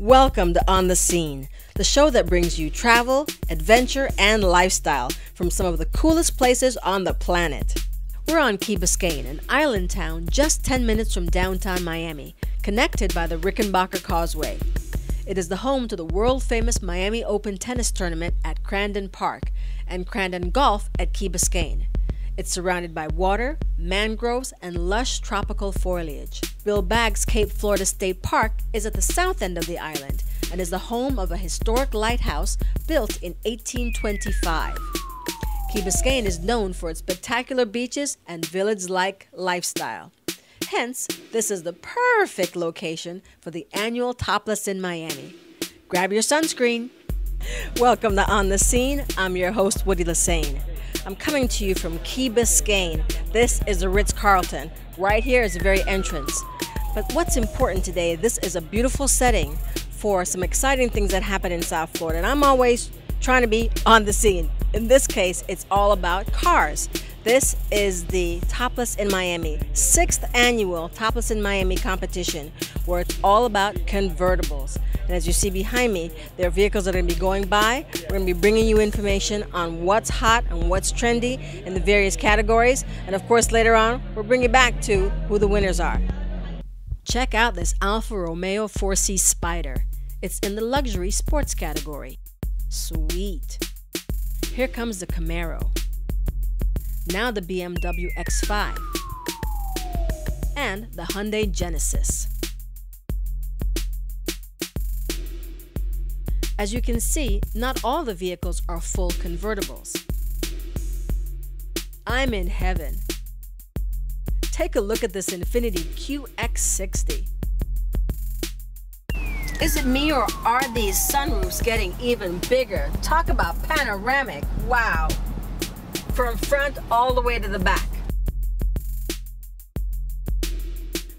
Welcome to On the Scene, the show that brings you travel, adventure, and lifestyle from some of the coolest places on the planet. We're on Key Biscayne, an island town just 10 minutes from downtown Miami, connected by the Rickenbacker Causeway. It is the home to the world famous Miami Open tennis tournament at Crandon Park and Crandon Golf at Key Biscayne. It's surrounded by water, mangroves, and lush tropical foliage. Bill Baggs Cape Florida State Park is at the south end of the island and is the home of a historic lighthouse built in 1825. Key Biscayne is known for its spectacular beaches and village like lifestyle. Hence, this is the perfect location for the annual Topless in Miami. Grab your sunscreen. Welcome to On the Scene. I'm your host, Woodie Lesesne. I'm coming to you from Key Biscayne. This is the Ritz Carlton. Right here is the very entrance. But what's important today, this is a beautiful setting for some exciting things that happen in South Florida. And I'm always trying to be on the scene. In this case, it's all about cars. This is the Topless in Miami, sixth annual Topless in Miami competition, where it's all about convertibles. And as you see behind me, there are vehicles that are going to be going by. We're going to be bringing you information on what's hot and what's trendy in the various categories. And of course, later on, we'll bring you back to who the winners are. Check out this Alfa Romeo 4C Spider. It's in the luxury sports category. Sweet. Here comes the Camaro now the BMW X5, and the Hyundai Genesis. As you can see, not all the vehicles are full convertibles. I'm in heaven. Take a look at this Infiniti QX60. Is it me or are these sunroofs getting even bigger? Talk about panoramic, wow from front all the way to the back.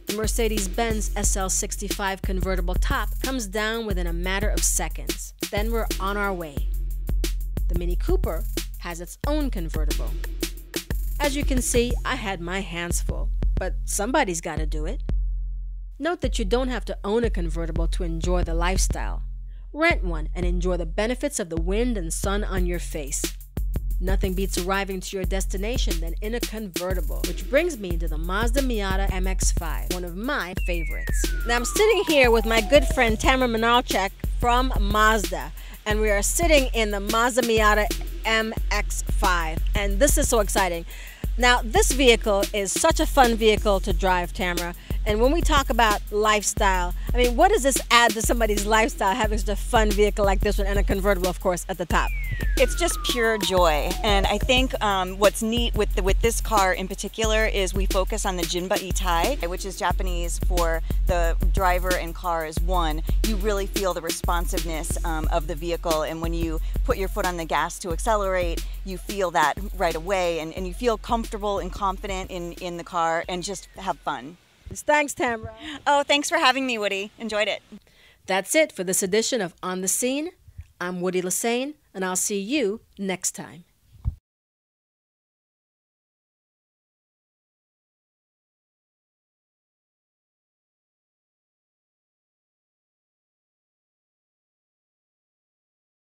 The Mercedes-Benz SL65 convertible top comes down within a matter of seconds. Then we're on our way. The Mini Cooper has its own convertible. As you can see, I had my hands full, but somebody's got to do it. Note that you don't have to own a convertible to enjoy the lifestyle. Rent one and enjoy the benefits of the wind and sun on your face. Nothing beats arriving to your destination than in a convertible, which brings me to the Mazda Miata MX-5, one of my favorites. Now I'm sitting here with my good friend Tamara Minalchek from Mazda, and we are sitting in the Mazda Miata MX-5, and this is so exciting. Now, this vehicle is such a fun vehicle to drive, Tamara. And when we talk about lifestyle, I mean, what does this add to somebody's lifestyle having such a fun vehicle like this one and a convertible, of course, at the top? It's just pure joy. And I think um, what's neat with, the, with this car in particular is we focus on the Jinba Ittai, which is Japanese for the driver and car is one. You really feel the responsiveness um, of the vehicle. And when you put your foot on the gas to accelerate, you feel that right away and, and you feel comfortable and confident in, in the car and just have fun. Thanks, Tamara. Oh, thanks for having me, Woodie. Enjoyed it. That's it for this edition of On the Scene. I'm Woodie Lesesne, and I'll see you next time.